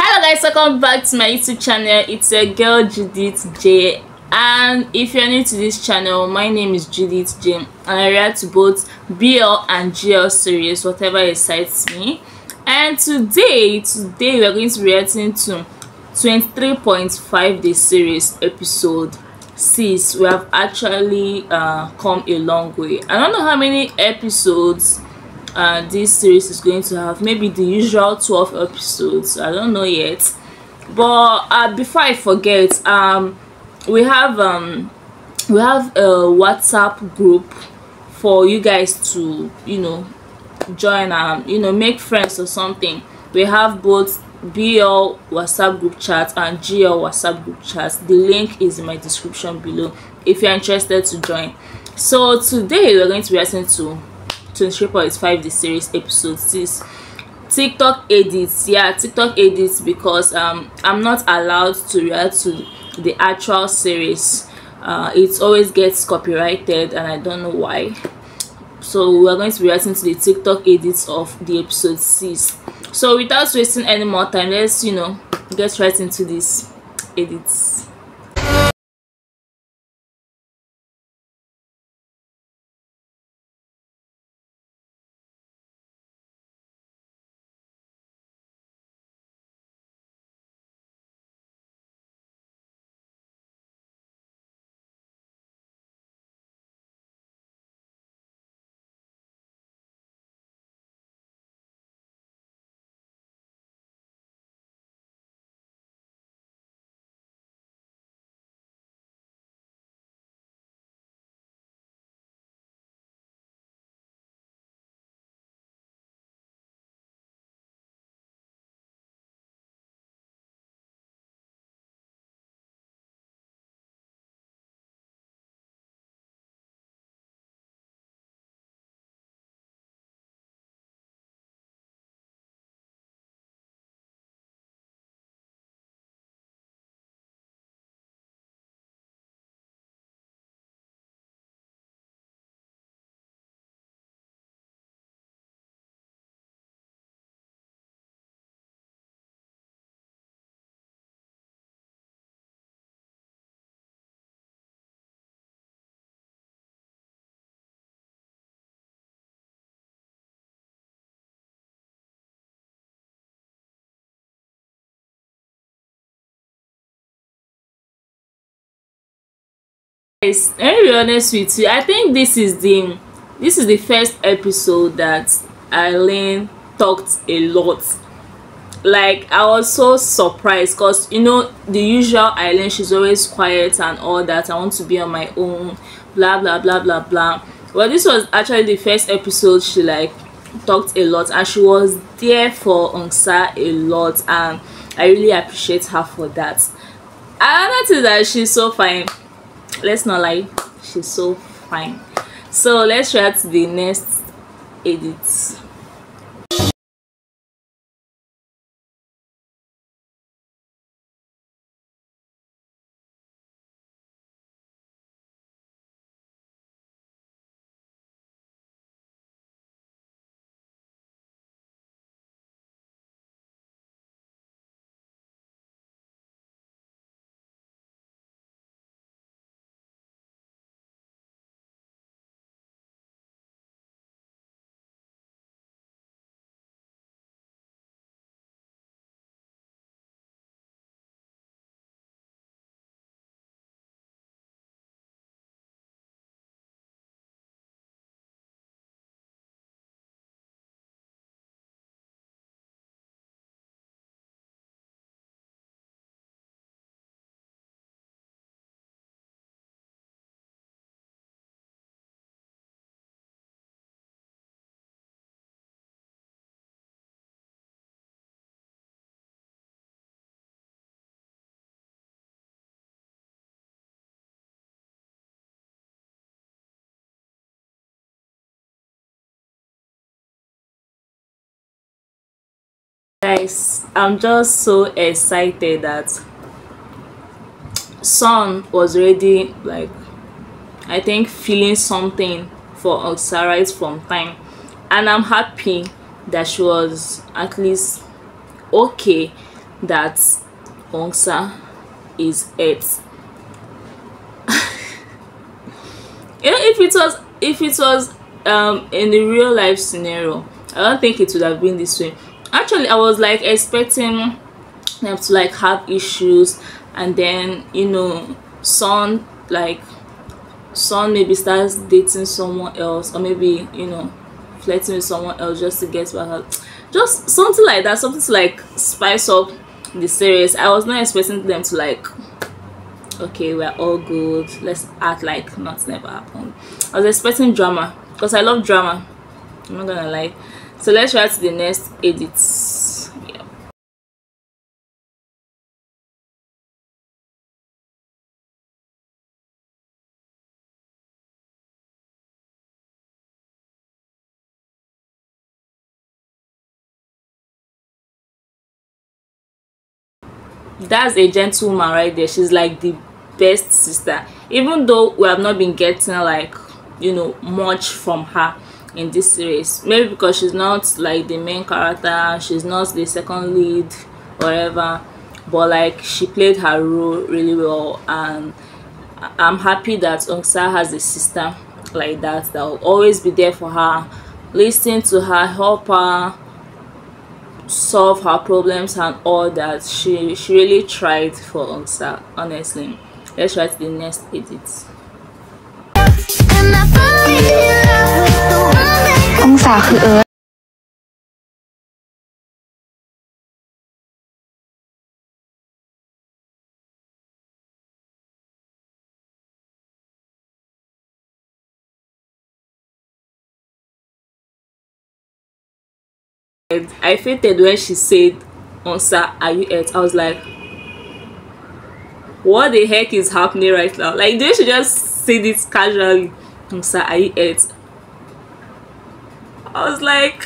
hello guys welcome back to my youtube channel. It's your girl judith j. And if you're new to this channel my name is judith j. And i react to both bl and gl series whatever excites me. And today today we're going to be reacting to 23.5 the series episode 6 we have actually uh, come a long way. I don't know how many episodes uh, this series is going to have maybe the usual 12 episodes. I don't know yet. But uh, before i forget um we have um we have a whatsapp group for you guys to you know join um you know make friends or something. We have both bl whatsapp group chat and gl whatsapp group chat. The link is in my description below if you're interested to join. So today we're going to be listening to 23.5 the series episode 6 tiktok edits yeah tiktok edits because um i'm not allowed to react to the actual series. Uh it always gets copyrighted and i don't know why. So we're going to be reacting to the tiktok edits of the episode 6 so without wasting any more time let's you know get right into this edits guys let me be honest with you. I think this is the this is the first episode that Aylin talked a lot. Like i was so surprised because you know the usual Aylin she's always quiet and all that. I want to be on my own blah blah blah blah blah. Well this was actually the first episode she like talked a lot and she was there for Ongsa a lot and i really appreciate her for that. Another thing that she's so fine let's not lie she's so fine. So let's try to the next edit guys i'm just so excited that Sun was already like i think feeling something for Oxarite from time and i'm happy that she was at least okay that Ongsa is it. you know, if it was if it was um in the real life scenario, I don't think it would have been this way. Actually, I was like expecting them to like have issues and then you know Sun like Sun maybe starts dating someone else or maybe you know flirting with someone else just to get back her. Just something like that something to like spice up the series. I was not expecting them to like okay we're all good let's act like nothing ever happened. I was expecting drama because i love drama i'm not gonna lie so let's write to the next edits yeah. that's a gentleman right there. She's like the best sister. Even though we have not been getting like you know much from her in this series maybe because she's not like the main character she's not the second lead whatever but like she played her role really well and i'm happy that Ongsa has a sister like that that will always be there for her listen to her help her solve her problems and all that. She she really tried for Ongsa honestly. Let's try to the next edit องศาคือเอิร์ธ I fainted when she said Onsa are you it I was like what the heck is happening right now like they should just say this casually Onsa are you it I was like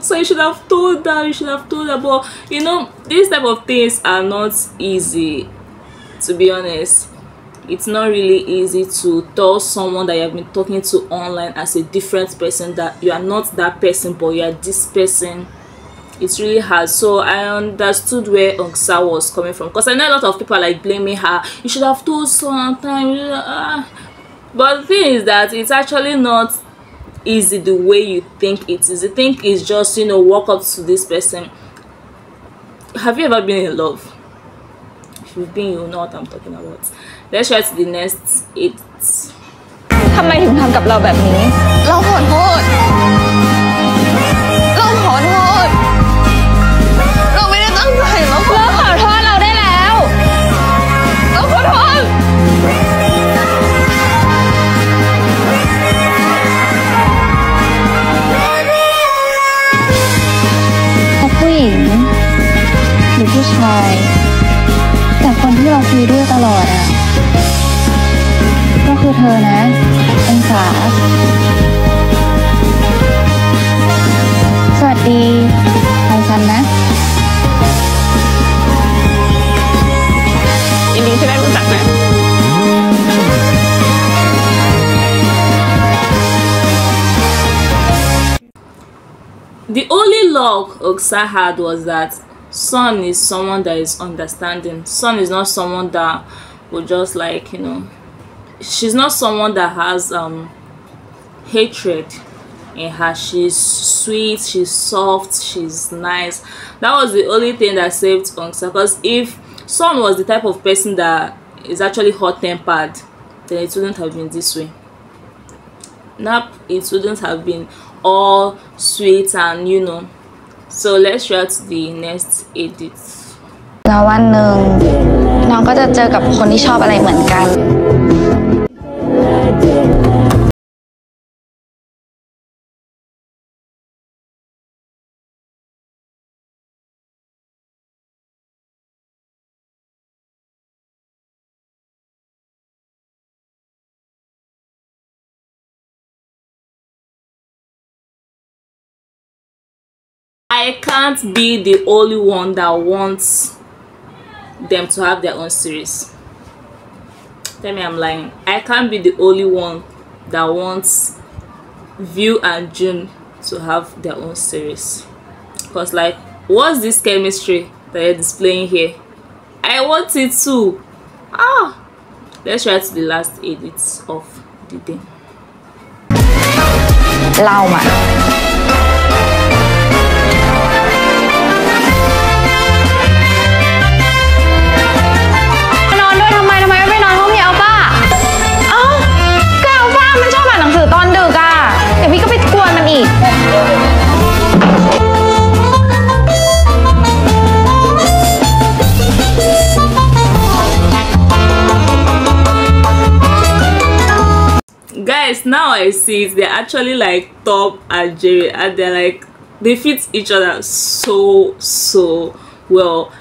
so you should have told her you should have told her. But you know these type of things are not easy to be honest. It's not really easy to tell someone that you have been talking to online as a different person that you are not that person but you are this person. It's really hard. So i understood where Ongsa was coming from because i know a lot of people are like blaming her. You should have told sometime uh, but the thing is that it's actually not easy the way you think it is the thing is just you know walk up to this person have you ever been in love if you've been you know what i'm talking about let's try to the next eight ทำไมถึงทำกับเราแบบนี้ เราขอโทษ The only luck Ongsa had was that Sun is someone that is understanding. Sun is not someone that will just like, you know, she's not someone that has um hatred in her. She's sweet she's soft she's nice. That was the only thing that saved Ongsa because if Sun was the type of person that is actually hot-tempered then it wouldn't have been this way. Nap it wouldn't have been all sweet and you know. So let's try to the next edit. แล้ววันหนึ่งน้องก็จะเจอกับคนที่ชอบอะไรเหมือนกัน i can't be the only one that wants them to have their own series. Tell me i'm lying. I can't be the only one that wants view and june to have their own series. Because like what's this chemistry that you're displaying here? I want it too. Ah! Let's try to the last edit of the day. เ now i see it they're actually like top and jerry and they're like they fit each other so so well.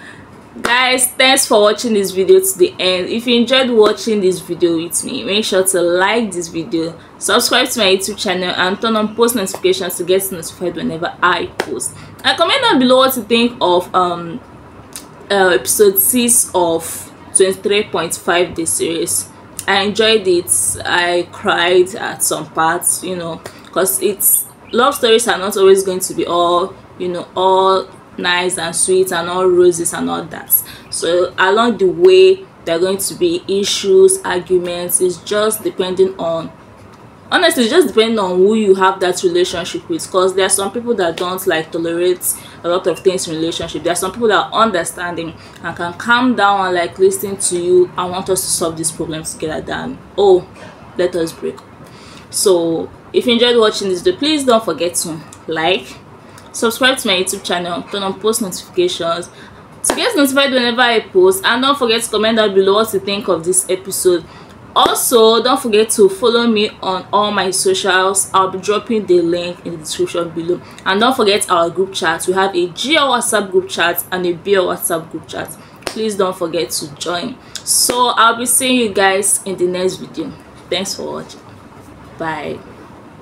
Guys thanks for watching this video to the end. If you enjoyed watching this video with me make sure to like this video subscribe to my youtube channel and turn on post notifications to get notified whenever i post. And comment down below what you think of um uh, episode 6 of 23.5 this series i enjoyed it. I cried at some parts you know because it's love stories are not always going to be all you know all nice and sweet and all roses and all that. So along the way there are going to be issues arguments. It's just depending on honestly just depending on who you have that relationship with because there are some people that don't like tolerate a lot of things in relationship. There are some people that are understanding and can calm down and like listen to you i want us to solve this problem together than oh let us break so if you enjoyed watching this video please don't forget to like subscribe to my youtube channel turn on post notifications to get notified whenever i post and don't forget to comment down below what you think of this episode also don't forget to follow me on all my socials. I'll be dropping the link in the description below. And don't forget our group chat. We have a gl whatsapp group chat and a bl whatsapp group chat. Please don't forget to join. So i'll be seeing you guys in the next video. Thanks for watching. Bye